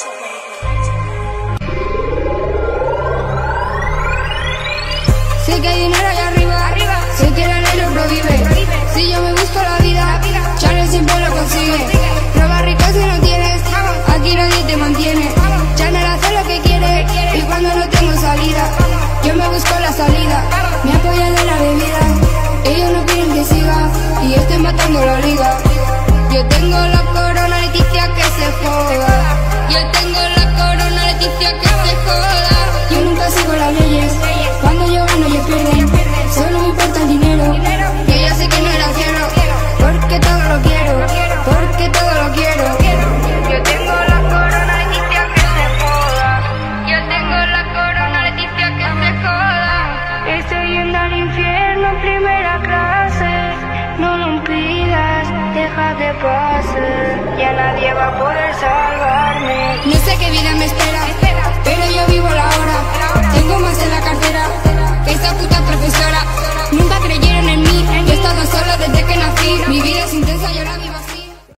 Sé que hay dinero allá arriba, arriba. sé que la ley lo prohíbe. Si yo me busco la vida, Charlie siempre lo consigue. Roba rico si no tienes, aquí nadie te mantiene. Chanel hace lo que quiere y cuando no tengo salida, yo me busco la salida. Me apoyan en la bebida, ellos no quieren que siga y yo estoy matando la liga. pase, ya nadie va a poder salvarme. No sé qué vida me espera, pero yo vivo la